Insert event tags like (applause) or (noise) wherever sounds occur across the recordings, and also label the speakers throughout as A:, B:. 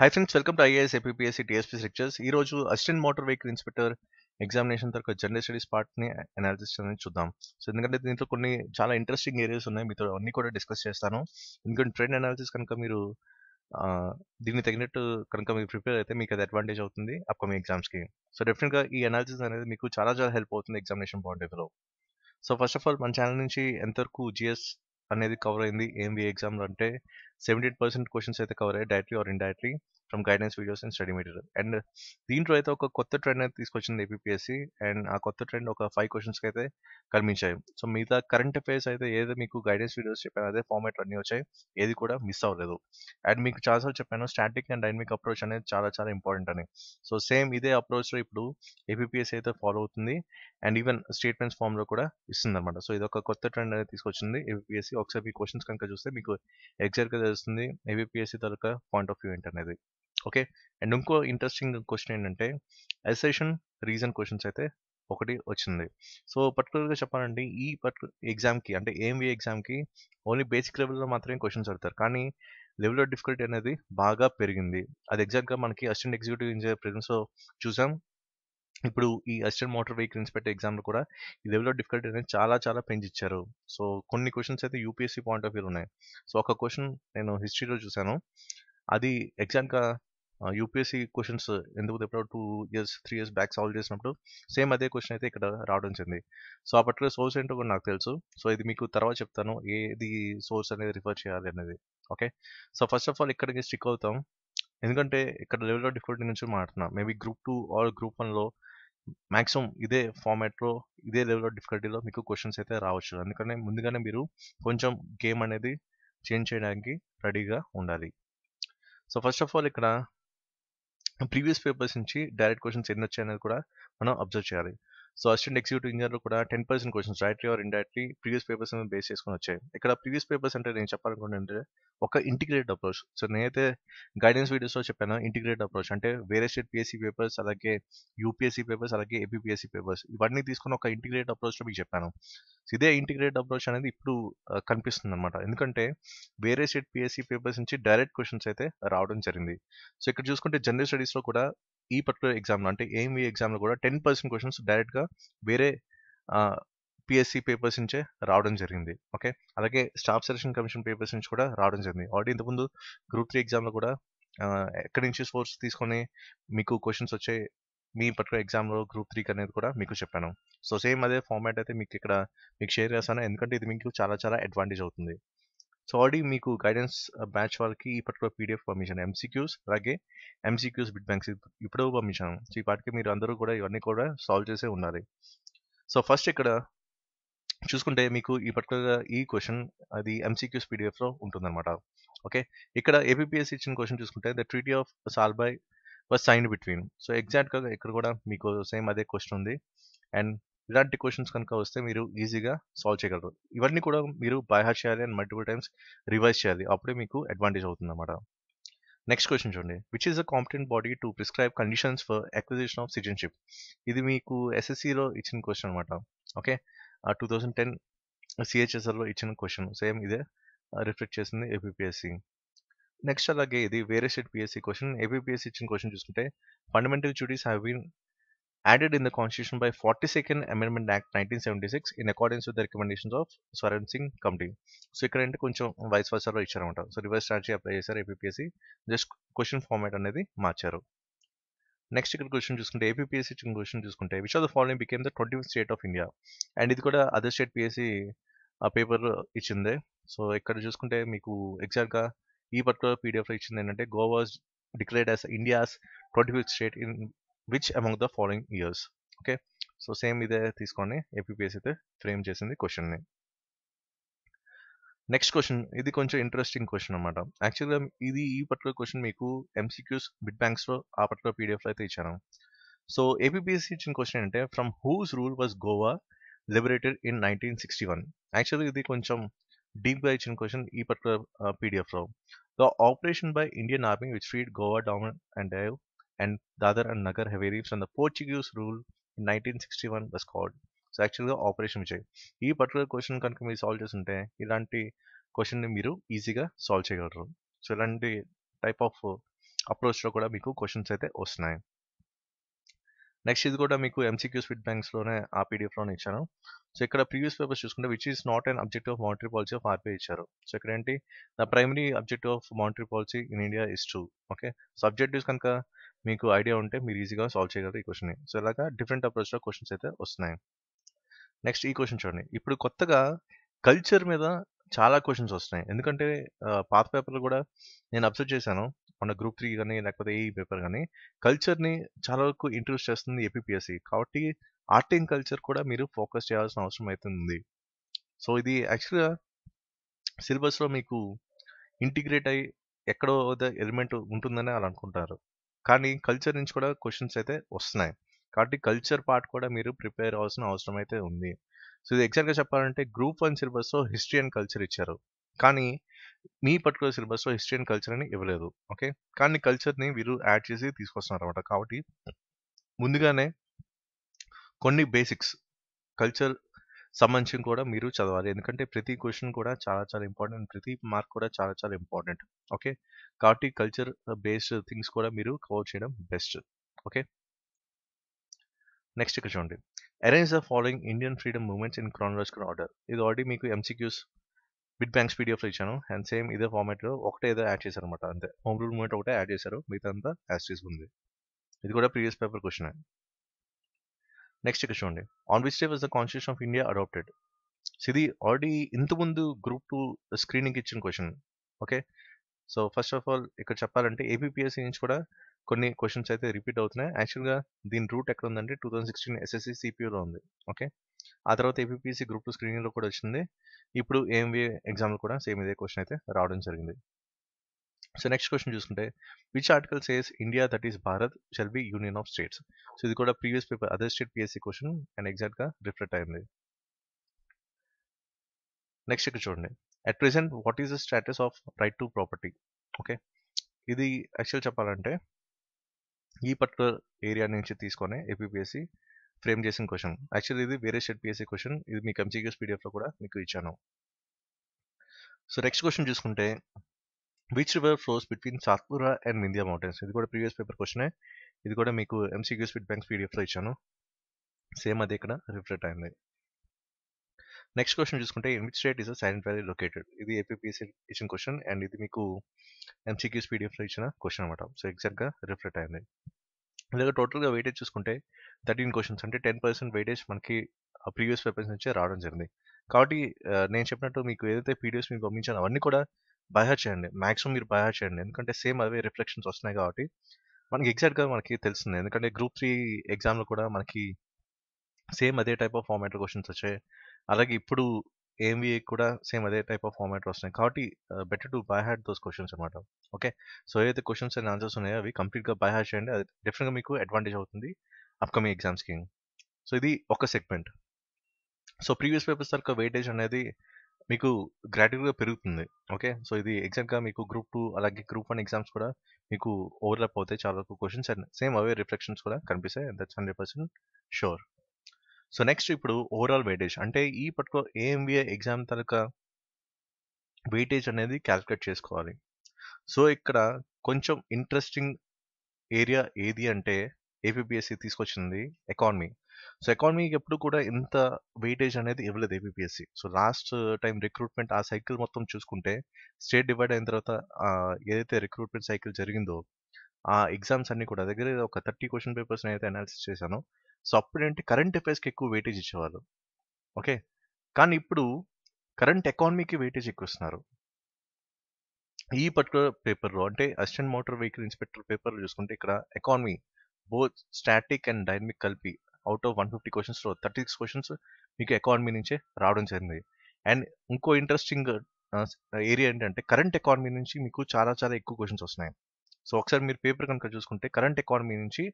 A: Hi friends welcome to IAS APSC TSP lectures ఈ రోజు assistant motor vehicle inspector examination తరగతి general studies పార్ట్ని analysis అనేది చూద్దాం. సో ఎందుకంటే దీంట్లో కొన్ని చాలా ఇంట్రెస్టింగ్ ఏరియాస్ ఉన్నాయి. మీతో అన్ని కూడా డిస్కస్ చేస్తాను. ఎందుకంటే ట్రెండ్ అనాలిసిస్ కనుక మీరు దీన్ని దీనికి తగినట్టు కనుక మీరు ప్రిపేర్ అయితే మీకు అది అడ్వాంటేజ్ అవుతుంది అప్కమింగ్ ఎగ్జామ్స్కి సో డెఫినెట్గా ఈ అనాలిసిస్ అనేది మీకు చాలా చాలా హెల్ప్ అవుతుంది ఎగ్జామినేషన్ పాయింట్ ఆఫ్లో. సో ఫస్ట్ ఆఫ్ ఆల్ మన ఛానల్ నుంచి ఎంతవరకు జిఎస్ అనేది కవర్ అయింది ఏం ఎగ్జామ్లు అంటే సెవెంటీ ఎయిట్ పర్సెంట్ క్వశ్చన్స్ అయితే కవర్ అయ్యాయి directly or indirectly from guidance videos and study material and దీంట్లో అయితే ఒక కొత్త ట్రెండ్ అయితే తీసుకొచ్చింది ఏపీఎస్సి అండ్ ఆ కొత్త ట్రెండ్ ఒక ఫైవ్ క్వశ్చన్స్కి అయితే కనిపించాయి. సో మిగతా కరెంట్ అఫైర్స్ అయితే ఏది మీకు గైడెన్స్ వీడియోస్ చెప్పాను అదే ఫార్మాట్ అన్నీ వచ్చాయి. ఏది కూడా మిస్ అవ్వలేదు. అండ్ మీకు చాలాసార్లు చెప్పాను స్టాటిక్ అండ్ డైనమిక్ అప్రోచ్ అనేది చాలా చాలా ఇంపార్టెంట్ అని. సో సేమ్ ఇదే అప్రోచ్లో ఇప్పుడు ఏపీఎస్సి అయితే ఫాలో అవుతుంది. అండ్ ఈవెన్ స్టేట్మెంట్స్ ఫామ్లో కూడా ఇస్తుంది అనమాట సో ఇది ఒక కొత్త ట్రెండ్ అనేది తీసుకొచ్చింది ఏపీఎస్సి ఒకసారి మీ క్వశ్చన్స్ కనుక చూస్తే మీకు ఎగ్జాక్ట్గా తెలుస్తుంది. ఏబిపిఎస్సి తరక పాయింట్ ఆఫ్ వ్యూ ఏంటనేది. ఓకే? అండ్ ఇంకో ఇంట్రెస్టింగ్ క్వశ్చన్ ఏంటంటే అసోసియేషన్ రీజన్ క్వశ్చన్స్ అయితే ఒకటి వచ్చింది. సో పర్టికులర్గా చెప్పాలంటే ఈ పర్టికులర్ ఎగ్జామ్కి అంటే ఏఎంవి ఎగ్జామ్కి ఓన్లీ బేసిక్ లెవెల్లో మాత్రమే క్వశ్చన్స్ అడతారు కానీ లెవెల్ ఆఫ్ డిఫికల్టీ అనేది బాగా పెరిగింది. అది ఎగ్జాక్ట్గా మనకి అసిస్టెంట్ ఎగ్జిక్యూటివ్ ఇంజనీర్ ప్రిజెన్స్లో చూసాం. ఇప్పుడు ఈ అసిస్టెంట్ మోటార్ వెహికల్ ఇన్స్పెక్టర్ ఎగ్జామ్లో కూడా ఈ లెవెల్ ఆఫ్ డిఫికల్టీ అనేది చాలా చాలా పెంచిచ్చారు. సో కొన్ని క్వశ్చన్స్ అయితే యూపీఎస్సీ పాయింట్ ఆఫ్ వ్యూ ఉన్నాయి. సో ఒక క్వశ్చన్ నేను హిస్టరీలో చూశాను. అది ఎగ్జామ్గా యూపీఎస్సీ క్వశ్చన్స్ ఎందుకు ఎప్పుడో two years three years back solve చేసినప్పుడు సేమ్ అదే క్వశ్చన్ అయితే ఇక్కడ రావడం చెంది సో ఆ పర్టికులర్ సోర్స్ ఏంటో కూడా నాకు తెలుసు. సో ఇది మీకు తర్వాత చెప్తాను. ఏది సోర్స్ అనేది రిఫర్ చేయాలి అనేది. Okay so first of all ఇక్కడికి స్టిక్ అవుతాం. ఎందుకంటే ఇక్కడ లెవెల్ ఆఫ్ డిఫికల్టీ నుంచి మాట్లాడుతున్నాం. Maybe group two or group వన్లో మ్యాక్సిమం ఇదే ఫార్మాట్లో ఇదే లెవెల్ ఆఫ్ డిఫికల్టీలో మీకు క్వశ్చన్స్ అయితే రావచ్చు. అందుకనే ముందుగానే మీరు కొంచెం గేమ్ అనేది చేంజ్ చేయడానికి రెడీగా ఉండాలి. సో ఫస్ట్ ఆఫ్ ఆల్ ఇక్కడ ప్రీవియస్ పేపర్స్ నుంచి డైరెక్ట్ క్వశ్చన్స్ ఎన్ని వచ్చాయనేది కూడా మనం అబ్జర్వ్ చేయాలి. సో అసిస్టెంట్ ఎగ్జిక్యూటివ్ ఇంజనీర్లు కూడా ten percent questions directly or indirectly previous papers base చేసుకొని వచ్చాయి. ఇక్కడ ప్రీవియస్ పేపర్స్ అంటే నేను చెప్పాలనుకుంటే ఒక ఇంటిగ్రేటెడ్ అప్రోచ్ సో నేనైతే గైడెన్స్ వీడియోస్లో చెప్పాను ఇంటిగ్రేటెడ్ అప్రోచ్ అంటే వేరే స్టేట్ పిఎస్సీ పేపర్స్ అలాగే యూపీఎస్సీ పేపర్స్ అలాగే ఏపీపీఎస్సీ పేపర్స్ ఇవన్నీ తీసుకుని ఒక ఇంటిగ్రేటెడ్ అప్రోచ్లో మీకు చెప్పాను. సో ఇదే ఇంటిగ్రేటెడ్ అప్రోచ్ అనేది ఇప్పుడు కనిపిస్తుంది అనమాట ఎందుకంటే వేరే స్టేట్ పిఎస్సీ పేపర్స్ నుంచి డైరెక్ట్ క్వశ్చన్స్ అయితే రావడం జరిగింది. సో ఇక్కడ చూసుకుంటే జనరల్ స్టడీస్లో కూడా ఈ పర్టికులర్ ఎగ్జామ్లో అంటే ఏఎంవి ఎగ్జామ్లో కూడా టెన్ పర్సెంట్ క్వశ్చన్స్ డైరెక్ట్గా వేరే పిఎస్సి పేపర్స్ నుంచే రావడం జరిగింది. ఓకే అలాగే స్టాఫ్ సెలక్షన్ కమిషన్ పేపర్స్ నుంచి కూడా రావడం జరిగింది. ఆల్రెడీ ఇంతకుముందు గ్రూప్ త్రీ ఎగ్జామ్లో కూడా ఎక్కడి నుంచి సోర్స్ తీసుకొని మీకు క్వశ్చన్స్ వచ్చే మీ పర్టికులర్ ఎగ్జామ్లో గ్రూప్ త్రీకి అనేది కూడా మీకు చెప్పాను. సో సేమ్ అదే ఫార్మాట్ అయితే మీకు ఇక్కడ మీకు షేర్ చేస్తాను. ఎందుకంటే ఇది మీకు చాలా చాలా అడ్వాంటేజ్ అవుతుంది. సో ఆల్రెడీ మీకు గైడెన్స్ బ్యాచ్ uh, వాళ్ళకి ఈ పర్టికులర్ పీడిఎఫ్ పంపించాను. ఎంసీక్యూస్ అలాగే ఎంసీక్యూస్ బిట్ బ్యాంక్స్ ఇప్పుడు పంపించాను. సో ఈ పాటికి మీరు అందరూ కూడా ఇవన్నీ కూడా సాల్వ్ చేసే ఉండాలి. సో ఫస్ట్ ఇక్కడ చూసుకుంటే మీకు ఈ పర్టికులర్గా ఈ క్వశ్చన్ అది ఎంసీక్యూస్ పీడిఎఫ్లో ఉంటుందన్నమాట. ఓకే ఇక్కడ ఏపీఎస్ ఇచ్చిన క్వశ్చన్ చూసుకుంటే the treaty of Salbai was sign between so ఎగ్జాక్ట్గా ఇక్కడ కూడా మీకు సేమ్ అదే క్వశ్చన్ ఉంది. అండ్ ఇలాంటి క్వశ్చన్స్ కనుక వస్తే మీరు ఈజీగా సాల్వ్ చేయగలరు. ఇవన్నీ కూడా మీరు బైహార్ట్ చేయాలి అండ్ మల్టిపుల్ టైమ్స్ రివైజ్ చేయాలి. అప్పుడే మీకు అడ్వాంటేజ్ అవుతుంది అన్నమాట నెక్స్ట్ క్వశ్చన్ చూడండి. Which is a competent body to prescribe conditions for acquisition of citizenship ఇది మీకు ఎస్ఎస్సిలో ఇచ్చిన క్వశ్చన్ అనమాట ఓకే టూ థౌజండ్ టెన్ సిహెచ్ఎస్ఆర్లో ఇచ్చిన క్వశ్చన్ సేమ్ ఇదే. రిఫ్లెక్ట్ చేసింది ఏపీపీఎస్సి నెక్స్ట్ అలాగే ఇది వేరే స్టేట్ పిఎస్సి క్వశ్చన్ ఏపీపీఎస్సి ఇచ్చిన క్వశ్చన్ చూసుకుంటే fundamental duties have been added in the Constitution by 42nd Amendment Act 1976 in accordance with the recommendations of Swaran Singh Committee. So ఇక్కడ అంటే కొంచెం వైస్ వర్సాలో ఇచ్చారనమాట సో రివర్స్ స్ట్రాటజీ అప్లై చేశారు APPSC just question format అనేది మార్చారు. Next ఇక్కడ question చూసుకుంటే ఏపీఎస్సి క్వశ్చన్ చూసుకుంటే which of the following became the twenty state of India and ఇది కూడా అదర్ స్టేట్ పిఎస్సి ఆ పేపర్ ఇచ్చిందే. సో ఇక్కడ చూసుకుంటే మీకు ఎగ్జాక్ట్గా ఈ పర్టికులర్ పీడిఎఫ్లో ఇచ్చింది ఏంటంటే Goa's declared as India's twenty fifth state in which among the following years okay so same ఇదే తీసుకోండి. ఏపీపీఎస్ అయితే ఫ్రేమ్ చేసింది క్వశ్చన్ని నెక్స్ట్ క్వశ్చన్ ఇది కొంచెం ఇంట్రెస్టింగ్ క్వశ్చన్ అనమాట యాక్చువల్గా ఇది ఈ పర్టికులర్ క్వశ్చన్ మీకు ఎంసీక్యూస్ బిట్ బ్యాంక్స్లో ఆ పర్టికులర్ పీడిఎఫ్లో అయితే ఇచ్చాను. సో ఏపీపీఎస్సీ ఇచ్చిన క్వశ్చన్ అంటే from whose rule was Goa liberated in nineteen sixty one యాక్చువల్గా ఇది కొంచెం డీప్గా ఇచ్చిన క్వశ్చన్ ఈ particular పీడిఎఫ్లో the operation by Indian army which freed Goa Daman and Diu and Dadar and Nagar Haveli from the Portuguese rule in 1961 was called. So యాక్చువల్గా operation Vijay ఈ particular question కనుక మీరు సాల్వ్ చేస్తుంటే ఇలాంటి క్వశ్చన్ని మీరు ఈజీగా సాల్వ్ చేయగలరు సో ఇలాంటి టైప్ ఆఫ్ అప్రోచ్‌లో కూడా మీకు క్వశ్చన్స్ అయితే వస్తున్నాయి. నెక్స్ట్ ఇది కూడా మీకు ఎంసీక్యూస్ ఫిట్ బ్యాంక్స్‌లోనే ఆ పీడిఎఫ్లోనే ఇచ్చాను. సో, ఇక్కడ ప్రీవియస్ పేపర్స్ చూసుకుంటే which is not an objective of monetary policy of RBI ఇచ్చారు. సో, ఇక్కడ ఏంటి the primary objective of monetary policy in India is true okay. So, objectives కనుక మీకు ఐడియా ఉంటే మీరు ఈజీగా సాల్వ్ చేయగలరు ఈ క్వశ్చన్ సో, ఇలాగా డిఫరెంట్ అప్రోచ్‌లో క్వశ్చన్స్ అయితే వస్తున్నాయి. నెక్స్ట్ ఈ క్వశ్చన్ చూడండి. ఇప్పుడు కొత్తగా కల్చర్ మీద చాలా క్వశ్చన్స్ వస్తున్నాయి. ఎందుకంటే పాత పేపర్‌లో కూడా నేను అబ్జర్వ్ చేశాను. మన గ్రూప్ త్రీ కానీ లేకపోతే ఏ పేపర్ కానీ కల్చర్‌ని చాలా వరకు ఇంట్రడ్యూస్ చేస్తుంది ఏపీపీఎస్సి కాబట్టి ఆర్ట్ అండ్ కల్చర్ కూడా మీరు ఫోకస్ చేయాల్సిన అవసరం అవుతుంది సో, ఇది యాక్చువల్‌గా సిలబస్‌లో మీకు ఇంటిగ్రేట్ అయ్యి ఎక్కడో ద ఎలిమెంట్ ఉంటుందని అలా అనుకుంటారు. కానీ కల్చర్ నుంచి కూడా క్వశ్చన్స్ అయితే వస్తున్నాయి. కాబట్టి కల్చర్ పార్ట్ కూడా మీరు ప్రిపేర్ అవ్వాల్సిన అవసరం అయితే ఉంది. సో, ఇది ఎగ్జాక్ట్‌గా చెప్పాలంటే గ్రూప్ వన్ సిలబస్‌లో హిస్టరీ అండ్ కల్చర్ ఇచ్చారు. కానీ మీ పర్టికులర్ సిలబస్‌లో హిస్టరీ అండ్ కల్చర్ అని ఇవ్వలేదు. ఓకే. కానీ కల్చర్‌ని వీరు యాడ్ చేసి తీసుకొస్తున్నారు అనమాట కాబట్టి ముందుగానే కొన్ని బేసిక్స్ కల్చర్ సంబంధించి కూడా మీరు చదవాలి. ఎందుకంటే ప్రతి క్వశ్చన్ కూడా చాలా చాలా ఇంపార్టెంట్. ప్రతి మార్క్ కూడా చాలా చాలా ఇంపార్టెంట్. ఓకే. కాబట్టి కల్చర్ బేస్డ్ థింగ్స్ కూడా మీరు కవర్ చేయడం బెస్ట్. ఓకే. నెక్స్ట్ ఇక్కడ చూడండి. Arrange the following Indian freedom movements in chronological order. ఇది ఆల్రెడీ మీకు ఎంసీక్యూస్ బిట్ బ్యాంక్స్ పీడిఎఫ్లో ఇచ్చాను. అండ్ సేమ్ ఇదే ఫార్మాట్‌లో ఒకటే ఏదో యాడ్ చేశారన్నమాట అంతే. హోమ్ రూల్ మూవ్‌మెంట్ ఒకటే యాడ్ చేశారు. మిగతాదంతా యాజ్ టీజ్ ఉంది. ఇది కూడా ప్రీవియస్ పేపర్ క్వశ్చన్ నెక్స్ట్ ఇక్కడ చూడండి. On which day was the constitution of India adopted. ఇది ఆల్రెడీ ఇంతకుముందు గ్రూప్ టూ స్క్రీనింగ్ ఇచ్చిన question okay. So, first of all ఇక్కడ చెప్పాలంటే ఏపీపీఎస్సీ నుంచి కూడా కొన్ని క్వశ్చన్స్ అయితే రిపీట్ అవుతున్నాయి. యాక్చువల్‌గా దీని రూట్ ఎక్కడ ఉందంటే 2016 ఎస్ఎస్‌సి సిపియూలో ఉంది. ఓకే. ఆ తర్వాత ఏపీపీఎస్సీ గ్రూప్ టూ స్క్రీనింగ్‌లో కూడా వచ్చింది. ఇప్పుడు ఏఎంబీఏ ఎగ్జామ్‌లో కూడా సేమ్ ఇదే క్వశ్చన్ అయితే రావడం జరిగింది. సో, నెక్స్ట్ క్వశ్చన్ చూసుకుంటే which article says India that is Bharat shall be union of states. So, ఇది కూడా previous paper other state PSC question and ఎగ్జాక్ట్‌గా రిఫ్లెక్ట్ అయింది. నెక్స్ట్ ఇక్కడ చూడండి. At present what is the status of right to property. Okay. ఇది actual చెప్పాలంటే ఈ particular area నుంచి తీసుకొని ఏపీపీఎస్సీ ఫ్రేమ్ చేసిన క్వశ్చన్ యాక్చువల్లీ ఇది వేరే స్టేట్ పిఎస్సి క్వశ్చన్ ఇది మీకు ఎంసీక్యూస్ పీడిఎఫ్లో కూడా మీకు ఇచ్చాను. సో, నెక్స్ట్ క్వశ్చన్ చూసుకుంటే which river flows between Satpura and Vindhya mountains. ఇది కూడా ప్రీవియస్ పేపర్ క్వెషనే. ఇది కూడా మీకు ఎంసీక్యూస్ బిట్ బ్యాంక్స్ పీడిఎఫ్లో ఇచ్చాను. సేమ్ అదే ఇక్కడ రిఫ్లెక్ట్ అయింది. నెక్స్ట్ క్వశ్చన్ చూసుకుంటే in which state is the Silent Valley located. ఇది ఏపీపీఎస్సీ ఇచ్చిన క్వశ్చన్ అండ్ ఇది మీకు ఎంసీక్యూస్ పీడీఎఫ్‌లో ఇచ్చిన క్వశ్చన్ అనమాట. సో, ఎగ్జాక్ట్‌గా రిఫ్లెక్ట్ అయింది. ఇలాగ టోటల్‌గా వెయిటేజ్ చూసుకుంటే థర్టీన్ క్వశ్చన్స్ అంటే 10% వెయిటేజ్ మనకి ప్రీవియస్ పేపర్స్ నుంచే రావడం జరిగింది. కాబట్టి నేను చెప్పినట్టు మీకు ఏదైతే పీడిఎఫ్స్ మీకు పంపించాను అవన్నీ కూడా బై హార్ట్ చేయండి. మాక్సిమం మీరు బై హార్ట్ చేయండి. ఎందుకంటే సేమ్ అవే రిఫ్లెక్షన్స్ వస్తున్నాయి కాబట్టి మనకి ఎగ్జాక్ట్‌గా మనకి తెలుస్తుంది. ఎందుకంటే గ్రూప్ 3 ఎగ్జామ్‌లో కూడా మనకి సేమ్ అదే టైప్ ఆఫ్ ఫార్మాట్‌లో క్వెషన్స్ వచ్చాయి. అలాగే ఇప్పుడు ఏఎంబీఏ కూడా సేమ్ అదే టైప్ ఆఫ్ ఫార్మాట్‌లో వస్తున్నాయి. కాబట్టి ఆహ్, better to by heart those questions అనమాట. ఓకే. సో, ఏదైతే క్వెషన్స్ అండ్ ఆన్సర్స్ ఉన్నాయో అవి కంప్లీట్‌గా బై హార్ట్ చేయండి. అది డెఫినిట్‌గా మీకు అడ్వాంటేజ్ అవుతుంది అప్‌కమింగ్ ఎగ్జామ్స్‌కి. సో, ఇది ఒక సెగ్మెంట్. సో, ప్రీవియస్ పేపర్స్ తాలూకా వెయిటేజ్ అనేది మీకు గ్రాడ్యుయల్‌గా పెరుగుతుంది. ఓకే. సో, ఇది ఎగ్జాక్ట్‌గా మీకు గ్రూప్ టూ అలాగే గ్రూప్ వన్ ఎగ్జామ్స్ కూడా మీకు ఓవర్‌లాప్ అవుతాయి చాలా వరకు క్వశ్చన్స్ అండ్ సేమ్ అవే రిఫ్లెక్షన్స్ కూడా కనిపిస్తాయి. That's hundred percent sure so, next ఇప్పుడు ఓవరాల్ వెయిటేజ్ అంటే ఈ పర్టిక్యులర్ ఏఎంబీఏ ఎగ్జామ్ తాలూకా వెయిటేజ్ అనేది క్యాల్కులేట్ చేసుకోవాలి. సో, ఇక్కడ కొంచెం ఇంట్రెస్టింగ్ ఏరియా ఏది అంటే ఏపీపీఎస్సీ తీసుకొచ్చింది ఎకానమీ. సో, ఎకానమీకి ఎప్పుడు కూడా ఇంత వెయిటేజ్ అనేది ఇవ్వలేదు APPSC. So, last time recruitment ఆ సైకిల్ మొత్తం చూసుకుంటే స్టేట్ డివైడ్ అయిన తర్వాత ఆహ్, ఏదైతే రిక్రూట్మెంట్ సైకిల్ జరిగిందో ఆ ఎగ్జామ్స్ అన్నీ కూడా దగ్గర దగ్గర ఒక 30 క్వెషన్ పేపర్స్ నేనైతే అనాలిసిస్ చేశాను. సో, అప్పుడేంటి కరెంట్ అఫైర్స్‌కి ఎక్కువ వెయిటేజ్ ఇచ్చేవాళ్ళు. ఓకే. కానీ ఇప్పుడు కరెంట్ ఎకానమీకి వెయిటేజ్ ఎక్కువ ఇస్తున్నారు. ఈ పర్టిక్యులర్ పేపర్‌లో అంటే అసిస్టెంట్ మోటార్ వెహికల్ ఇన్స్‌పెక్టర్ పేపర్‌లో చూసుకుంటే ఇక్కడ economy both static and dynamic కలిపి అవుట్ ఆఫ్ వన్ ఫిఫ్టీ క్వశ్చన్స్లో థర్టీ సిక్స్ క్వశ్చన్స్ మీకు ఎకానమీ నుంచే రావడం జరిగింది. అండ్ ఇంకో ఇంట్రెస్టింగ్ ఏరియా uh, uh, ఏంటంటే కరెంట్ ఎకానమీ నుంచి మీకు చాలా చాలా ఎక్కువ క్వశ్చన్స్ వస్తున్నాయి. సో, ఒకసారి మీరు పేపర్ కనుక చూసుకుంటే కరెంట్ ఎకానమీ నుంచి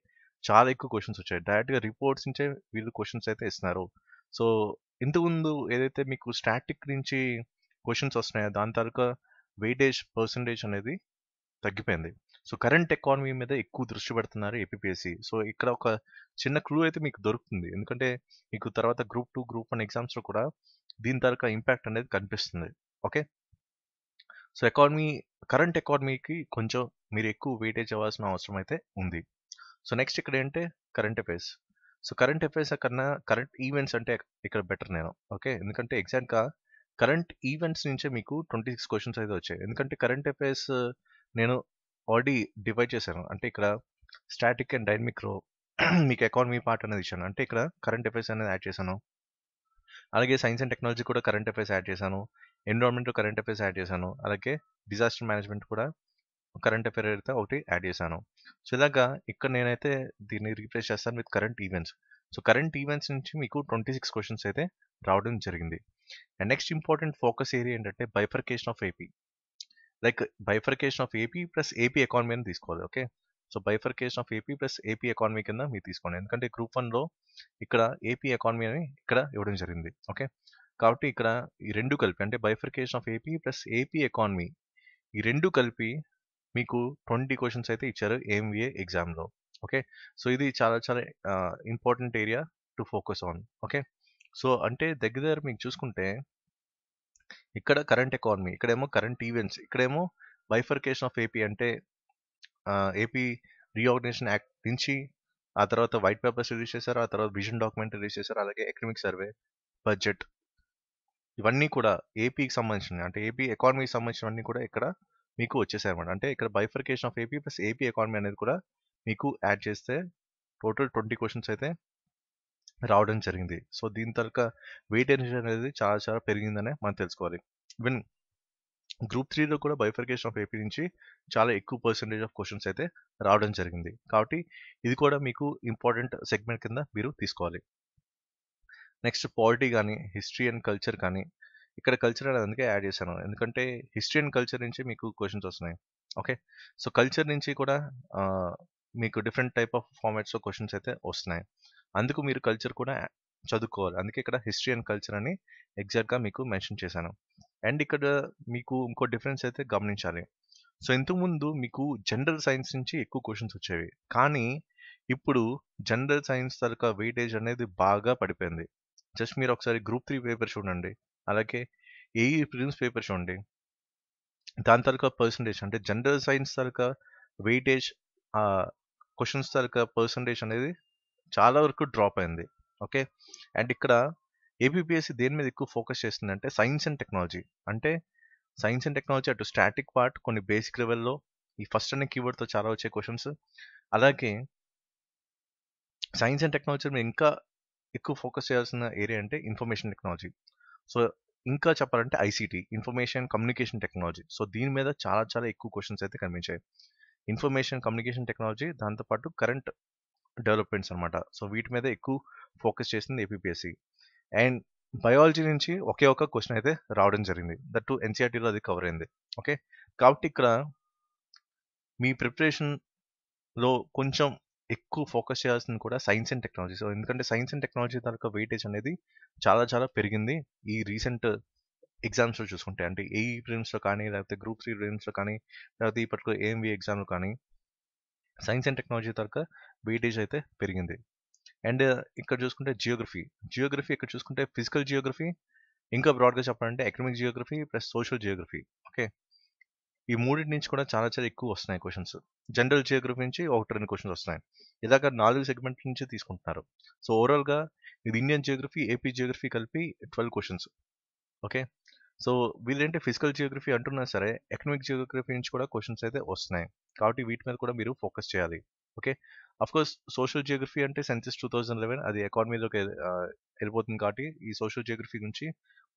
A: చాలా ఎక్కువ క్వశ్చన్స్ వచ్చాయి. డైరెక్ట్‌గా రిపోర్ట్స్ నుంచే వీళ్ళు క్వశ్చన్స్ అయితే ఇస్తున్నారు. సో, ఇంతకుముందు ఏదైతే మీకు స్టాటిక్ నుంచి క్వశ్చన్స్ వస్తున్నాయో దాని తరక వెయిటేజ్ పర్సెంటేజ్ అనేది తగ్గిపోయింది. సో, కరెంట్ ఎకానమీ మీద ఎక్కువ దృష్టి పెడుతున్నారు ఏపీపీఎస్సీ. సో, ఇక్కడ ఒక చిన్న క్లూ అయితే మీకు దొరుకుతుంది. ఎందుకంటే మీకు తర్వాత గ్రూప్ టూ గ్రూప్ వన్ ఎగ్జామ్స్‌లో కూడా దీని తరక ఇంపాక్ట్ అనేది కనిపిస్తుంది. ఓకే. సో, ఎకానమీ కరెంట్ ఎకానమీకి కొంచెం మీరు ఎక్కువ వెయిటేజ్ అవ్వాల్సిన అవసరం అయితే ఉంది సో నెక్స్ట్ ఇక్కడ ఏంటంటే current affairs so current affairs కన్నా కరెంట్ ఈవెంట్స్ అంటే ఇక్కడ బెటర్ నేను ఓకే ఎందుకంటే ఎగ్జాక్ట్గా కరెంట్ ఈవెంట్స్ నుంచే మీకు ట్వంటీ సిక్స్ క్వశ్చన్స్ అయితే వచ్చాయి ఎందుకంటే కరెంట్ అఫైర్స్ నేను ఆల్రెడీ డివైడ్ చేశాను. అంటే ఇక్కడ స్టాటిక్ అండ్ డైనమిక్ రో (clears throat) మీకు ఎకానమీ పార్ట్ అనేది ఇచ్చాను. అంటే ఇక్కడ కరెంట్ అఫైర్స్ అనేది యాడ్ చేశాను. అలాగే సైన్స్ అండ్ టెక్నాలజీ కూడా కరెంట్ అఫైర్స్ యాడ్ చేశాను. ఎన్విరాన్మెంట్ కరెంట్ అఫైర్స్ యాడ్ చేశాను. అలాగే డిజాస్టర్ మేనేజ్మెంట్ కూడా కరెంట్ అఫైర్ అయితే ఒకటి యాడ్ చేశాను. సో ఇలాగా ఇక్కడ నేనైతే దీన్ని రీప్లేస్ చేస్తాను with current events. So current events నుంచి మీకు ట్వంటీ సిక్స్ క్వశ్చన్స్ అయితే రావడం జరిగింది. And next important focus area ఏంటంటే bifurcation of AP. Like bifurcation of AP plus AP economy అని తీసుకోవాలి okay so bifurcation of AP plus AP economy కింద మీరు తీసుకోండి. ఎందుకంటే గ్రూప్ వన్లో ఇక్కడ ఏపీ ఎకానమీ అని ఇక్కడ ఇవ్వడం జరిగింది ఓకే కాబట్టి ఇక్కడ ఈ రెండు కలిపి అంటే bifurcation of AP plus AP economy ఈ రెండు కలిపి మీకు ట్వంటీ క్వశ్చన్స్ అయితే ఇచ్చారు ఎంవిఏ ఎగ్జామ్లో ఓకే సో ఇది చాలా చాలా important area to focus on okay so అంటే దగ్గర దగ్గర మీకు చూసుకుంటే ఇక్కడ కరెంట్ ఎకానమీ ఇక్కడేమో కరెంట్ ఈవెంట్స్ ఇక్కడేమో బైఫర్కేషన్ ఆఫ్ ఏపీ అంటే ఏపీ రీఆర్గనైజేషన్ యాక్ట్ నుంచి ఆ తర్వాత వైట్ పేపర్స్ రిలీజ్ చేశారు ఆ తర్వాత విజన్ డాక్యుమెంట్ రిలీజ్ చేశారు అలాగే ఎకనమిక్ సర్వే బడ్జెట్. ఇవన్నీ కూడా ఏపీకి సంబంధించిన అంటే ఏపీ ఎకానమీకి సంబంధించినవన్నీ కూడా ఇక్కడ మీకు వచ్చేసాయి అనమాట అంటే ఇక్కడ bifurcation of AP plus AP economy అనేది కూడా మీకు యాడ్ చేస్తే టోటల్ ట్వంటీ క్వశ్చన్స్ అయితే రావడం జరిగింది. సో దీని తరక ఎనర్జీ అనేది చాలా చాలా పెరిగిందనే మనం తెలుసుకోవాలి. ఈవెన్ గ్రూప్ త్రీలో కూడా బైఫర్కేషన్ ఆఫ్ ఏపీ నుంచి చాలా ఎక్కువ పర్సెంటేజ్ ఆఫ్ క్వశ్చన్స్ అయితే రావడం జరిగింది. కాబట్టి ఇది కూడా మీకు ఇంపార్టెంట్ సెగ్మెంట్ కింద మీరు తీసుకోవాలి. నెక్స్ట్ పాలిటీ కానీ హిస్టరీ అండ్ కల్చర్ కానీ ఇక్కడ కల్చర్ అనేది అందుకే యాడ్ చేశాను. ఎందుకంటే హిస్టరీ అండ్ కల్చర్ నుంచి మీకు క్వశ్చన్స్ వస్తున్నాయి. ఓకే సో కల్చర్ నుంచి కూడా మీకు డిఫరెంట్ టైప్ ఆఫ్ ఫార్మాట్స్లో క్వశ్చన్స్ అయితే వస్తున్నాయి. అందుకు మీరు కల్చర్ కూడా చదువుకోవాలి. అందుకే ఇక్కడ హిస్టరీ అండ్ కల్చర్ అని ఎగ్జాక్ట్గా మీకు మెన్షన్ చేశాను. అండ్ ఇక్కడ మీకు ఇంకో డిఫరెన్స్ అయితే గమనించాలి. సో ఇంతకుముందు మీకు జనరల్ సైన్స్ నుంచి ఎక్కువ క్వశ్చన్స్ వచ్చేవి. కానీ ఇప్పుడు జనరల్ సైన్స్ తరక వెయిటేజ్ అనేది బాగా పడిపోయింది. జస్ట్ మీరు ఒకసారి గ్రూప్ త్రీ పేపర్ చూడండి. అలాగే ఏఈ ప్రిలిమ్స్ పేపర్ చూడండి. దాని తరక పర్సంటేజ్ అంటే జనరల్ సైన్స్ తరక వెయిటేజ్ క్వశ్చన్స్ తరక పర్సంటేజ్ అనేది చాలా వరకు డ్రాప్ అయింది. ఓకే? అండ్ ఇక్కడ ఏబిపిఎస్సి దేని మీద ఎక్కువ ఫోకస్ చేస్తుందంటే సైన్స్ అండ్ టెక్నాలజీ. అంటే సైన్స్ అండ్ టెక్నాలజీ అటు స్టాటిక్ పార్ట్ కొన్ని బేసిక్ లెవెల్లో ఈ ఫస్ట్ అనే కీవర్డ్తో చాలా వచ్చే క్వశ్చన్స్. అలాగే సైన్స్ అండ్ టెక్నాలజీ మీద ఇంకా ఎక్కువ ఫోకస్ చేయాల్సిన ఏరియా అంటే ఇన్ఫర్మేషన్ టెక్నాలజీ. సో ఇంకా చెప్పాలంటే ICT information communication technology. So దీని మీద చాలా చాలా ఎక్కువ క్వశ్చన్స్ అయితే కనిపించాయి. ఇన్ఫర్మేషన్ కమ్యూనికేషన్ టెక్నాలజీ దాంతోపాటు కరెంట్ డెవలప్మెంట్స్ అనమాట సో వీటి మీద ఎక్కువ ఫోకస్ చేసింది ఏపీపీఎస్సీ అండ్ బయాలజీ నుంచి ఒకే ఒక క్వశ్చన్ అయితే రావడం జరిగింది. దట్ టు ఎన్సీఆర్టీలో అది కవర్ అయింది. ఓకే? కాబట్టి ఇక్కడ మీ ప్రిపరేషన్లో కొంచెం ఎక్కువ ఫోకస్ చేయాల్సింది కూడా సైన్స్ అండ్ టెక్నాలజీ. సో ఎందుకంటే సైన్స్ అండ్ టెక్నాలజీ తాలూకా వెయిటేజ్ అనేది చాలా చాలా పెరిగింది ఈ రీసెంట్ ఎగ్జామ్స్లో చూసుకుంటే. అంటే ఏఈ ప్రిలిమ్స్లో కానీ లేకపోతే గ్రూప్ త్రీ ప్రిలిమ్స్లో కానీ లేకపోతే ఈ పర్టికులర్ ఏఎంవి ఎగ్జామ్లో కానీ సైన్స్ అండ్ టెక్నాలజీ తరక వెయిటేజ్ అయితే పెరిగింది. అండ్ ఇక్కడ చూసుకుంటే జియోగ్రఫీ. జియోగ్రఫీ ఇక్కడ చూసుకుంటే ఫిజికల్ జియోగ్రఫీ ఇంకా బ్రాడ్గా చెప్పాలంటే economic geography plus social geography. Okay? ఈ మూడింటి నుంచి కూడా చాలా చాలా ఎక్కువ వస్తున్నాయి క్వశ్చన్స్. జనరల్ జియోగ్రఫీ నుంచి ఒకటి రెండు క్వశ్చన్స్ వస్తున్నాయి. ఇలాగ నాలుగు సెగ్మెంట్ నుంచి తీసుకుంటున్నారు. సో ఓవరాల్గా ఇది ఇండియన్ జియోగ్రఫీ ఏపీ జియోగ్రఫీ కలిపి ట్వెల్వ్ క్వశ్చన్స్. ఓకే? సో వీళ్ళంటే ఫిజికల్ జియోగ్రఫీ అంటున్నా సరే ఎకనామిక్ జియోగ్రఫీ నుంచి కూడా క్వశ్చన్స్ అయితే వస్తున్నాయి. కాబట్టి వీటి మీద కూడా మీరు ఫోకస్ చేయాలి. ఓకే? కోర్స్ సోషల్ జియోగ్రఫీ అంటే సెన్సెస్ టూ థౌజండ్ లెవెన్ అది ఎకానమీలోకి వెళ్ళిపోతుంది కాబట్టి ఈ సోషల్ జియోగ్రఫీ గురించి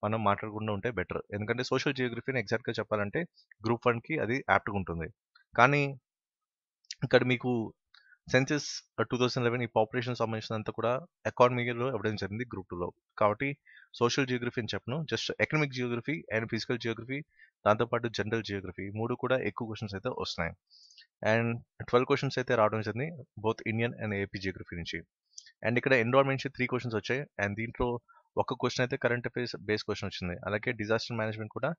A: మనం మాట్లాడకుండా ఉంటే బెటర్ ఎందుకంటే సోషల్ జియోగ్రఫీని ఎగ్జాక్ట్గా చెప్పాలంటే గ్రూప్ వన్కి అది యాప్ట్గా ఉంటుంది. కానీ ఇక్కడ మీకు సెన్సెస్ టూ థౌసండ్ లెవెన్ ఈ పాపులేషన్ సంబంధించినంత కూడా ఎకానమీలో ఇవ్వడం జరిగింది గ్రూప్ టూలో కాబట్టి సోషల్ జియోగ్రఫీ అని చెప్పను. Just economic geography and physical geography దాంతోపాటు జనరల్ జియోగ్రఫీ మూడు కూడా ఎక్కువ క్వశ్చన్స్ అయితే వస్తున్నాయి. అండ్ ట్వెల్వ్ క్వశ్చన్స్ అయితే రావడం జరిగింది both Indian and AP geography నుంచి. అండ్ ఇక్కడ ఎన్విరాన్మెంట్ నుంచి త్రీ క్వశ్చన్స్ వచ్చాయి. అండ్ దీంట్లో ఒక క్వశ్చన్ అయితే కరెంట్ అఫేర్స్ బేస్ క్వశ్చన్ వచ్చింది. అలాగే డిజాస్టర్ మేనేజ్మెంట్ కూడా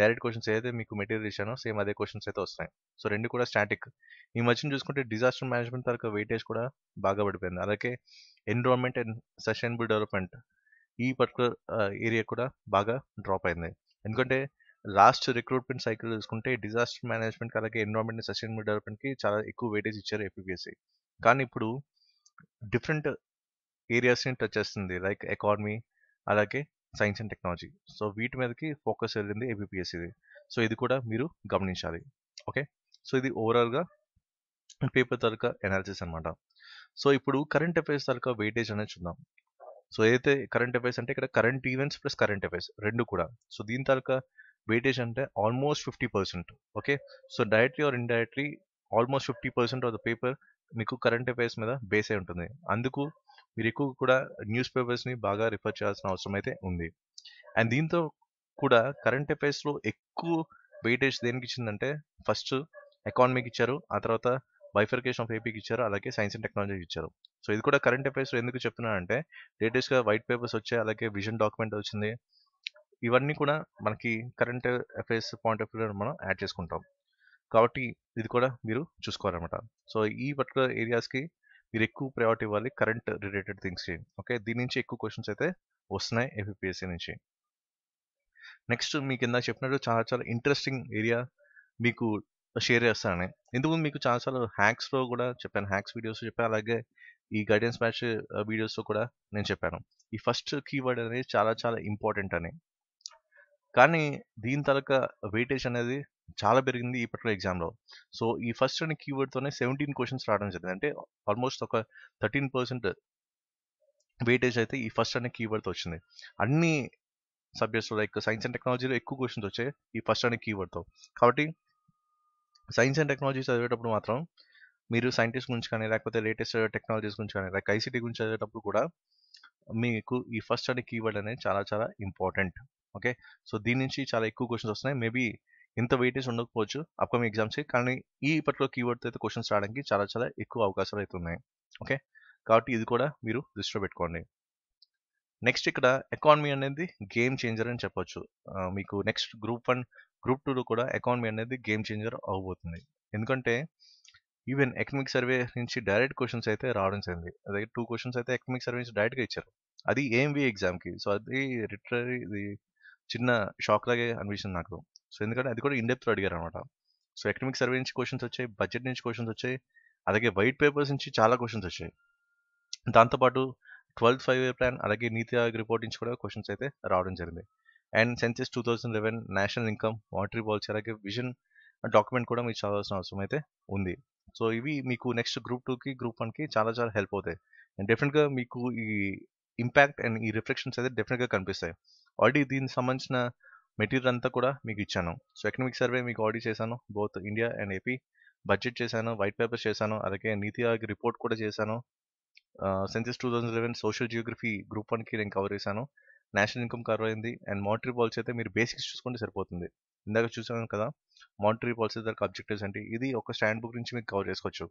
A: డైరెక్ట్ క్వశ్చన్స్ ఏదైతే మీకు మెటీరియల్ ఇచ్చానో సేమ్ అదే క్వశ్చన్స్ అయితే వస్తాయి సో రెండు కూడా స్టాటిక్ ఈ మధ్యన చూసుకుంటే డిజాస్టర్ మేనేజ్మెంట్ తరగ వెయిటేజ్ కూడా బాగా పడిపోయింది. అలాగే ఎన్విరాన్మెంట్ అండ్ సస్టైనబుల్ డెవలప్మెంట్ ఈ పర్టికులర్ ఏరియా కూడా బాగా డ్రాప్ అయింది. ఎందుకంటే లాస్ట్ రిక్రూట్మెంట్ సైకిల్ చూసుకుంటే డిజాస్టర్ మేనేజ్మెంట్ అలాగే ఎన్విరాన్మెంట్ సస్టైనబుల్ డెవలప్మెంట్కి చాలా ఎక్కువ వెయిటేజ్ ఇచ్చారు ఏపీఎస్సి కానీ ఇప్పుడు డిఫరెంట్ ఏరియాస్ని టచ్ చేస్తుంది. లైక్ ఎకానమీ అలాగే సైన్స్ అండ్ టెక్నాలజీ. సో వీటి మీదకి ఫోకస్ వెళ్ళింది ఏపీఎస్సిది సో ఇది కూడా మీరు గమనించాలి. ఓకే? సో ఇది ఓవరాల్గా పేపర్ తరక ఎనాలిసిస్ అనమాట సో ఇప్పుడు కరెంట్ అఫైర్స్ తరక వెయిటేజ్ అనేది చూద్దాం. సో ఏదైతే కరెంట్ అఫైర్స్ అంటే ఇక్కడ current events plus current affairs రెండు కూడా. సో దీని తరక వెయిటేజ్ అంటే almost fifty percent okay so directly or indirectly almost fifty percent of the paper మీకు కరెంట్ అఫైర్స్ మీద బేస్ అయి ఉంటుంది. అందుకు మీరు ఎక్కువ కూడా న్యూస్ పేపర్స్ని బాగా రిఫర్ చేయాల్సిన అవసరం అయితే ఉంది. అండ్ దీంతో కూడా కరెంట్ అఫైర్స్లో ఎక్కువ వెయిటేజ్ దేనికి ఇచ్చిందంటే ఫస్ట్ ఎకానమీకి ఇచ్చారు ఆ తర్వాత బైఫర్కేషన్ ఆఫ్ ఏపీకి ఇచ్చారు అలాగే సైన్స్ అండ్ టెక్నాలజీకి ఇచ్చారు. సో ఇది కూడా కరెంట్ అఫైర్స్ ఎందుకు చెప్తున్నానంటే లేటెస్ట్గా వైట్ పేపర్స్ వచ్చాయి అలాగే విజన్ డాక్యుమెంట్ వచ్చింది ఇవన్నీ కూడా మనకి current affairs point of view మనం యాడ్ చేసుకుంటాం. కాబట్టి ఇది కూడా మీరు చూసుకోవాలన్నమాట. సో ఈ పర్టికులర్ ఏరియాస్కి మీరు ఎక్కువ ప్రయారిటీ ఇవ్వాలి కరెంట్ రిలేటెడ్ థింగ్స్కి. ఓకే? దీని నుంచి ఎక్కువ క్వశ్చన్స్ అయితే వస్తున్నాయి ఏపీఎస్సీ నుంచి. నెక్స్ట్ మీకు ఇందాక చెప్పినట్టు చాలా చాలా ఇంట్రెస్టింగ్ ఏరియా మీకు షేర్ చేస్తానని. ఎందుకు మీకు చాలా చాలా హ్యాక్స్లో కూడా చెప్పాను. హ్యాక్స్ వీడియోస్ చెప్పాను అలాగే ఈ గైడెన్స్ మ్యాచ్ వీడియోస్లో కూడా నేను చెప్పాను. ఈ ఫస్ట్ కీవర్డ్ అనేది చాలా చాలా ఇంపార్టెంట్ అని. కానీ దీని తలక వెయిటేజ్ అనేది చాలా పెరిగింది ఈ పర్టికులర్ ఎగ్జామ్లో సో ఈ ఫస్ట్ అనే కీవర్డ్తోనే సెవెంటీన్ క్వశ్చన్స్ రావడం జరిగింది. అంటే ఆల్మోస్ట్ ఒక థర్టీన్ పర్సెంట్ వెయిటేజ్ అయితే ఈ ఫస్ట్ అనే కీవర్డ్తో వచ్చింది. అన్ని సబ్జెక్ట్స్ లైక్ సైన్స్ అండ్ టెక్నాలజీలో ఎక్కువ క్వశ్చన్స్ వచ్చాయి ఈ ఫస్ట్ అనే కీవర్డ్తో కాబట్టి సైన్స్ అండ్ టెక్నాలజీ చదివేటప్పుడు మాత్రం మీరు సైంటిస్ట్ గురించి కానీ లేకపోతే లేటెస్ట్ టెక్నాలజీస్ గురించి కానీ లైక్ ఐసీటీ గురించి చదివేటప్పుడు కూడా మీకు ఈ ఫస్ట్ అనే కీవర్డ్ అనేది చాలా చాలా ఇంపార్టెంట్. ఓకే? సో దీని నుంచి చాలా ఎక్కువ క్వశ్చన్స్ వస్తున్నాయి. మేబీ ఇంత వెయిటేజ్ ఉండకపోవచ్చు అప్కమింగ్ ఎగ్జామ్స్కి కానీ ఈ పర్టికులర్ కీవర్డ్తో అయితే క్వశ్చన్స్ రావడానికి చాలా చాలా ఎక్కువ అవకాశాలు అయితే ఉన్నాయి. ఓకే? కాబట్టి ఇది కూడా మీరు దృష్టిలో పెట్టుకోండి. నెక్స్ట్ ఇక్కడ ఎకానమీ అనేది గేమ్ చేంజర్ అని చెప్పొచ్చు. మీకు నెక్స్ట్ గ్రూప్ వన్ గ్రూప్ టూలో కూడా ఎకానమీ అనేది గేమ్ చేంజర్ అవబోతుంది ఎందుకంటే ఈవెన్ ఎకనామిక్ సర్వే నుంచి డైరెక్ట్ క్వశ్చన్స్ అయితే రావడం జరిగింది. అదే టూ క్వశ్చన్స్ అయితే ఎకనామిక్ సర్వే నుంచి డైరెక్ట్గా ఇచ్చారు. అది ఏఎంవి ఎగ్జామ్కి సో అది లిటరీ ఇది చిన్న షాక్ లాగే అనిపించింది నాకు. సో ఎందుకంటే అది కూడా ఇండెప్త్లో అడిగారు అనమాట సో ఎకనామిక్ సర్వే నుంచి క్వశ్చన్స్ వచ్చాయి బడ్జెట్ నుంచి క్వశ్చన్స్ వచ్చాయి అలాగే వైట్ పేపర్స్ నుంచి చాలా క్వశ్చన్స్ వచ్చాయి. దాంతోపాటు ట్వెల్త్ ఫైవ్ ఇయర్ ప్లాన్ అలాగే నీతి ఆయోగ్ రిపోర్ట్ నుంచి కూడా క్వశ్చన్స్ అయితే రావడం జరిగింది. And census two thousand eleven national income monetary policy అలాగే విజన్ డాక్యుమెంట్ కూడా మీరు చదవాల్సిన అవసరం అయితే ఉంది. సో ఇవి మీకు నెక్స్ట్ గ్రూప్ టూకి గ్రూప్ వన్కి చాలా చాలా హెల్ప్ అవుతాయి. అండ్ డెఫినెట్గా మీకు ఈ ఇంపాక్ట్ అండ్ ఈ రిఫ్లెక్షన్స్ అయితే డెఫినెట్గా కనిపిస్తాయి. ఆల్రెడీ దీనికి సంబంధించిన మెటీరియల్ అంతా కూడా మీకు ఇచ్చాను. సో ఎకనామిక్ సర్వే మీకు ఆల్రెడీ చేశాను. Both India and AP budget చేశాను వైట్ పేపర్స్ చేశాను అలాగే నీతి ఆయోగ్ రిపోర్ట్ కూడా చేశాను. Census two thousand eleven social geography group వన్కి నేను కవర్ చేశాను. నేషనల్ ఇన్కమ్ కవర్ అయింది. అండ్ మానిటరీ పాలసీ అయితే మీరు బేసిక్స్ చూసుకుంటే సరిపోతుంది. ఇందాక చూసాను కదా మానిటరీ పాలసీ దగ్గర అబ్జెక్టివ్స్ అంటే ఇది ఒక స్టాండ్ బుక్ నుంచి మీకు కవర్ చేసుకోవచ్చు.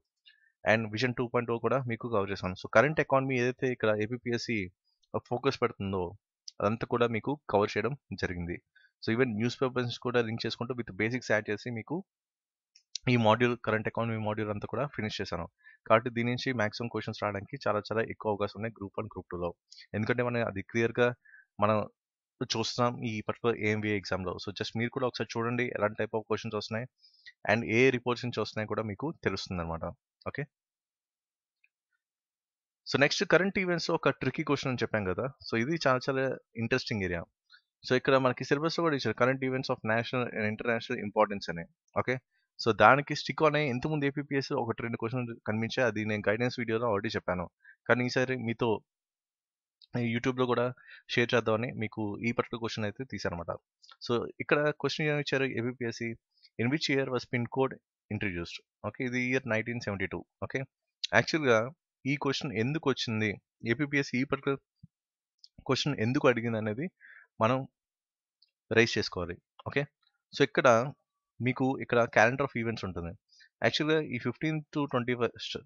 A: అండ్ విజన్ టూ పాయింట్ కూడా మీకు కవర్ చేస్తాను. సో కరెంట్ ఎకానమీ ఏదైతే ఇక్కడ ఏపీఎస్సి ఫోకస్ పెడుతుందో అదంతా కూడా మీకు కవర్ చేయడం జరిగింది. సో ఈవెన్ న్యూస్ పేపర్స్ కూడా లింక్ చేసుకుంటూ విత్ బేసిక్స్ యాడ్ చేసి మీకు ఈ మాడ్యూల్ కరెంట్ ఎకానమీ మాడ్యూల్ అంతా కూడా ఫినిష్ చేశాను. కాబట్టి దీని నుంచి మాక్సిమం క్వశ్చన్స్ రావడానికి చాలా చాలా ఎక్కువ అవకాశం ఉన్నాయి గ్రూప్ వన్ గ్రూప్ టూలో ఎందుకంటే మనం అది క్లియర్గా మనం చూస్తున్నాం ఈ పర్టికులర్ ఏఎంబీఏ ఎగ్జామ్లో సో జస్ట్ మీరు కూడా ఒకసారి చూడండి ఎలాంటి టైప్ ఆఫ్ క్వశ్చన్స్ వస్తున్నాయి అండ్ ఏ రిపోర్ట్స్ నుంచి వస్తున్నాయి కూడా మీకు తెలుస్తుంది అనమాట okay so next current events ఒక ట్రిక్కీ క్వశ్చన్ అని చెప్పాం కదా. సో ఇది చాలా చాలా ఇంట్రెస్టింగ్ ఏరియా సో ఇక్కడ మనకి సిలబస్ కూడా ఇచ్చారు current events of national and international importance అని. ఓకే సో దానికి స్టిక్ అనే ఇంతకుముందు ఏపీఎస్ ఒక రెండు క్వశ్చన్ కనిపించే అది నేను గైడెన్స్ వీడియోలో ఆల్రెడీ చెప్పాను. కానీ ఈసారి మీతో యూట్యూబ్లో కూడా షేర్ చేద్దామని మీకు ఈ పర్టికులర్ క్వశ్చన్ అయితే తీసారనమాట సో ఇక్కడ క్వశ్చన్ ఏమి ఇచ్చారు? APPSC in which year was pin code introduced okay ఇది year nineteen seventy two okay యాక్చువల్గా ఈ క్వశ్చన్ ఎందుకు వచ్చింది? ఏపీఎస్సి ఈ పర్టికులర్ క్వశ్చన్ ఎందుకు అడిగింది అనేది మనం రైజ్ చేసుకోవాలి. ఓకే సో ఇక్కడ మీకు ఇక్కడ క్యాలెండర్ ఆఫ్ ఈవెంట్స్ ఉంటుంది. యాక్చువల్గా ఈ fifteen to twenty first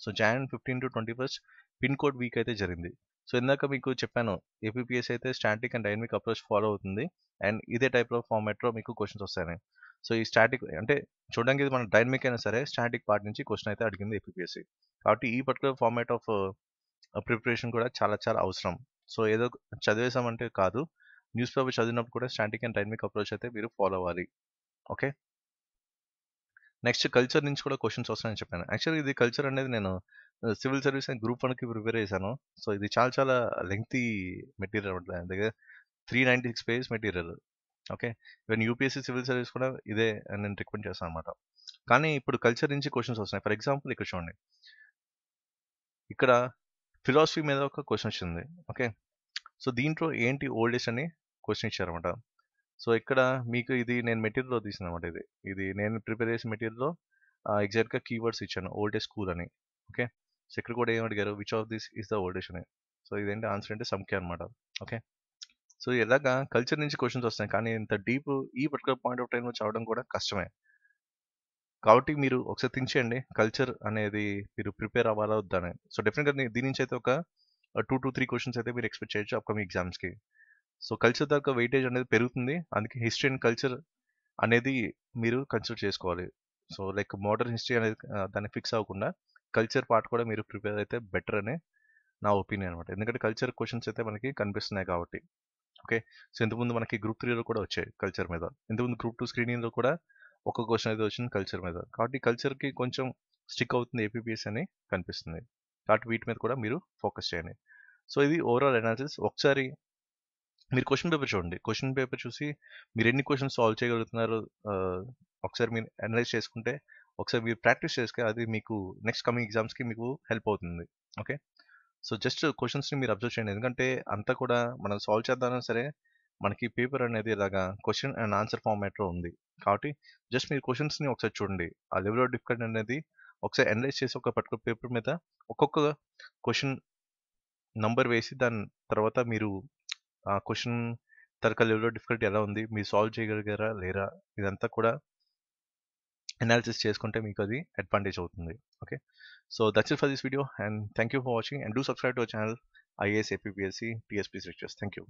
A: so John fifteen to twenty first pin code week అయితే జరిగింది. సో ఇందాక మీకు చెప్పాను ఏపీఎస్ అయితే static and dynamic approach follow అవుతుంది. అండ్ ఇదే టైప్ ఆఫ్ ఫార్మాట్లో మీకు క్వశ్చన్స్ వస్తాయి సో ఈ స్టాటిక్ అంటే చూడడానికి ఇది మన డైనమిక్ అయినా సరే స్టాటిక్ పార్ట్ నుంచి క్వశ్చన్ అయితే అడిగింది ఏపీఎస్సి కాబట్టి ఈ పర్టికులర్ ఫార్మాట్ ఆఫ్ ప్రిపరేషన్ కూడా చాలా చాలా అవసరం. సో ఏదో చదివేసామంటే కాదు న్యూస్ పేపర్ చదివినప్పుడు కూడా స్టాటిక్ అండ్ డైనమిక్ అప్రోచ్ అయితే మీరు ఫాలో అవ్వాలి. ఓకే? నెక్స్ట్ కల్చర్ నుంచి కూడా క్వశ్చన్స్ వస్తాయని చెప్పాను. యాక్చువల్లీ ఇది కల్చర్ అనేది నేను సివిల్ సర్వీస్ అని గ్రూప్ వన్కి ప్రిపేర్ చేశాను. సో ఇది చాలా చాలా లెంగ్తీ మెటీరియల్ అనమాట దగ్గర three ninety six pages material. Okay? Even UPSC civil service కూడా ఇదే నేను రికమెండ్ చేస్తాను అనమాట కానీ ఇప్పుడు కల్చర్ నుంచి క్వశ్చన్స్ వస్తున్నాయి. ఫర్ ఎగ్జాంపుల్ ఇక్కడ చూడండి. ఇక్కడ ఫిలాసఫీ మీద ఒక క్వశ్చన్ వచ్చింది. ఓకే? సో దీంట్లో ఏంటి ఓల్డేజ్ అని క్వశ్చన్ ఇచ్చారనమాట సో ఇక్కడ మీకు ఇది నేను మెటీరియల్లో తీసిన అనమాట ఇది. ఇది నేను ప్రిపేర్ చేసిన మెటీరియల్లో ఎగ్జాక్ట్గా కీవర్డ్స్ ఇచ్చాను. ఓల్డేజ్ స్కూల్ అని. ఓకే? సో ఇక్కడ కూడా ఏమి అడిగారు? Which of this is the old age అని. సో ఇదేంటి? ఆన్సర్ అంటే సంఖ్య అనమాట ఓకే? సో ఇలాగా కల్చర్ నుంచి క్వశ్చన్స్ వస్తాయి కానీ ఇంత డీప్ ఈ పర్టికులర్ పాయింట్ ఆఫ్ టైంలో చదవడం కూడా కష్టమే. కాబట్టి మీరు ఒకసారి తించేయండి కల్చర్ అనేది మీరు ప్రిపేర్ అవ్వాలా వద్దని సో డెఫినెట్గా దీని నుంచి అయితే ఒక టూ టు త్రీ క్వశ్చన్స్ అయితే మీరు ఎక్స్పెక్ట్ చేయొచ్చు అప్కమింగ్ ఎగ్జామ్స్కి. సో కల్చర్ దాకా వెయిటేజ్ అనేది పెరుగుతుంది. అందుకే హిస్టరీ అండ్ కల్చర్ అనేది మీరు కన్సిడర్ చేసుకోవాలి. సో లైక్ మోడర్న్ హిస్టరీ అనేది దాన్ని ఫిక్స్ అవ్వకుండా కల్చర్ పార్ట్ కూడా మీరు ప్రిపేర్ అయితే బెటర్ అనే నా ఒపీనియన్ అనమాట ఎందుకంటే కల్చర్ క్వశ్చన్స్ అయితే మనకి కనిపిస్తున్నాయి కాబట్టి. ఓకే? సో ఇంతకుముందు మనకి గ్రూప్ త్రీలో కూడా వచ్చాయి కల్చర్ మీద. ఇంతకుముందు గ్రూప్ టూ స్క్రీనింగ్లో కూడా ఒక క్వశ్చన్ అయితే వచ్చింది కల్చర్ మీద. కాబట్టి కల్చర్కి కొంచెం స్టిక్ అవుతుంది ఏపీపీఎస్ అని కనిపిస్తుంది. కాబట్టి వీటి మీద కూడా మీరు ఫోకస్ చేయండి. సో ఇది ఓవరాల్ అనాలిసిస్. ఒకసారి మీరు క్వశ్చన్ పేపర్ చూడండి. క్వశ్చన్ పేపర్ చూసి మీరు ఎన్ని క్వశ్చన్స్ సాల్వ్ చేయగలుగుతున్నారు? ఒకసారి మీరు అనలైజ్ చేసుకుంటే ఒకసారి మీరు ప్రాక్టీస్ చేస్తే అది మీకు నెక్స్ట్ కమింగ్ ఎగ్జామ్స్కి మీకు హెల్ప్ అవుతుంది. ఓకే సో జస్ట్ క్వశ్చన్స్ని మీరు అబ్జర్వ్ చేయండి. ఎందుకంటే అంతా కూడా మనం సాల్వ్ చేద్దామన్నా సరే మనకి పేపర్ అనేది ఇలాగా క్వశ్చన్ అండ్ ఆన్సర్ ఫార్మాట్లో ఉంది. కాబట్టి జస్ట్ మీరు క్వశ్చన్స్ని ఒకసారి చూడండి. ఆ లెవెల్ ఆఫ్ డిఫికల్ట్ అనేది ఒకసారి అనలైజ్ చేసి ఒక పర్టికులర్ పేపర్ మీద ఒక్కొక్క క్వశ్చన్ నంబర్ వేసి దాని తర్వాత మీరు ఆ క్వశ్చన్ తరక లెవెల్ డిఫికల్టీ ఎలా ఉంది? మీరు సాల్వ్ చేయగలిగారా? లేరా? ఇదంతా కూడా అనాలిసిస్ చేసుకుంటే మీకు అది అడ్వాంటేజ్ అవుతుంది okay so that's it for this video and thank you for watching and do subscribe to our channel IAS APSC TSP lectures thank you